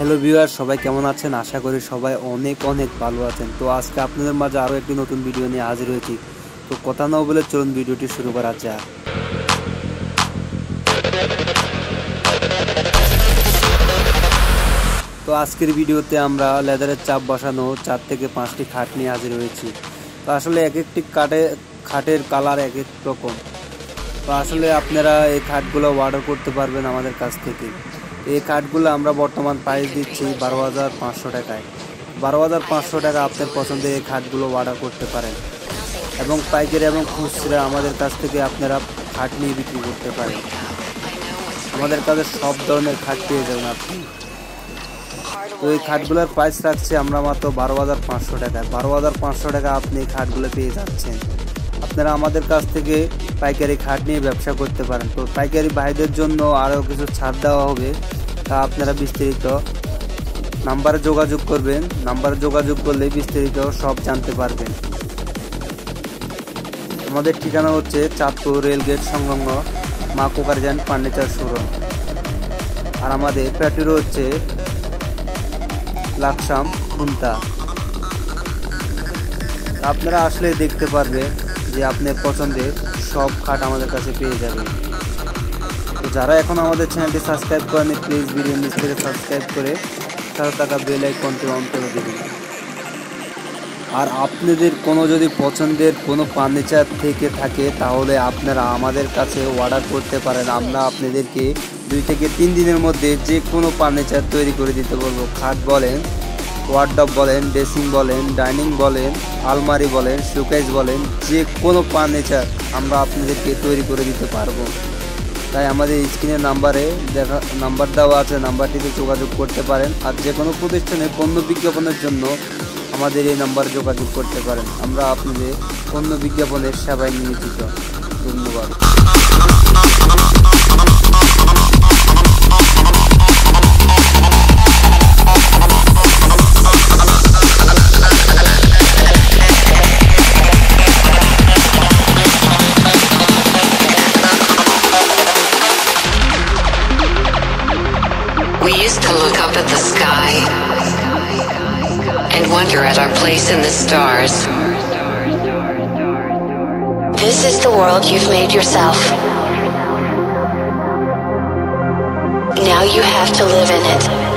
Hello viewer সবাই কেমন আছেন? আশা করি সবাই অনেক অনেক ভালো আছেন। তো আজকে আপনাদের মাঝে আরও একটি নতুন ভিডিও নিয়ে হাজির হয়েছি। তো কথা না বলে চলুন ভিডিওটি শুরু করা যাক। তো আজকের ভিডিওতে আমরা লেদারের চাপ বসানো চার থেকে পাঁচটি খাট নিয়ে হাজির হয়েছি। তো আসলে এক একটি কাঠে খাটের কালার এক এক রকম। তো আসলে আপনারা এই খাটগুলো অর্ডার করতে পারবেন আমাদের কাছ থেকে। এই কাঠগুলো আমরা বর্তমান প্রাইস দিচ্ছি বারো হাজার পাঁচশো টাকায়। বারো হাজার পাঁচশো টাকা আপনার পছন্দের এই খাটগুলো অর্ডার করতে পারেন। এবং পাইকারি এবং খুচরা আমাদের কাছ থেকে আপনারা খাট নিয়ে বিক্রি করতে পারেন। আমাদের কাছে সব ধরনের খাট পেয়ে যাবেন আপনি। তো এই খাটগুলোর প্রাইস রাখছি আমরা মাত্র বারো হাজার পাঁচশো টাকায়। বারো হাজার পাঁচশো টাকা আপনি এই খাটগুলো পেয়ে যাচ্ছেন। আপনারা আমাদের কাছ থেকে পাইকারি খাট নিয়ে ব্যবসা করতে পারেন। তো পাইকারি ভাইদের জন্য আরও কিছু ছাড় দেওয়া হবে। তা আপনারা বিস্তারিত নাম্বারে যোগাযোগ করবেন। নাম্বারে যোগাযোগ করলে বিস্তারিত সব জানতে পারবেন। আমাদের ঠিকানা হচ্ছে চাঁদপুর রেলগেট সংলগ্ন মা কোকারজান ফার্নিচার শোরুম। আর আমাদের প্যাটিরও হচ্ছে লাকসাম খুন্তা। আপনারা আসলে দেখতে পারবেন যে আপনার পছন্দের সব খাট আমাদের কাছে পেয়ে যাবেন। যারা এখন আমাদের চ্যানেলটি সাবস্ক্রাইব করেনি প্লিজ ভিডিও নিচ থেকে সাবস্ক্রাইব করে সাথে থাকা বেল আইকনটি অন করে দেবেন। আর আপনাদের কোনো যদি পছন্দের কোনো ফার্নিচার থেকে থাকে, তাহলে আপনারা আমাদের কাছে অর্ডার করতে পারেন। আমরা আপনাদেরকে দুই থেকে তিন দিনের মধ্যে যে কোনো ফার্নিচার তৈরি করে দিতে পারব খাট বলেন ওয়ার্ডব বলেন ড্রেসিং বলেন ডাইনিং বলেন, আলমারি বলেন শোকেজ বলেন, যে কোনো ফার্নিচার আমরা আপনাদেরকে তৈরি করে দিতে পারব। তাই আমাদের স্ক্রিনের নাম্বারে দেখা, নাম্বার দেওয়া আছে, নাম্বারটিতে যোগাযোগ করতে পারেন। আর যে কোনো প্রতিষ্ঠানে পণ্য বিজ্ঞাপনের জন্য আমাদের এই নাম্বারে যোগাযোগ করতে পারেন। আমরা আপনাদের পণ্য বিজ্ঞাপনের সেবায় নিয়োজিত। ধন্যবাদ। We used to look up at the sky and wonder at our place in the stars. This is the world you've made yourself. Now you have to live in it.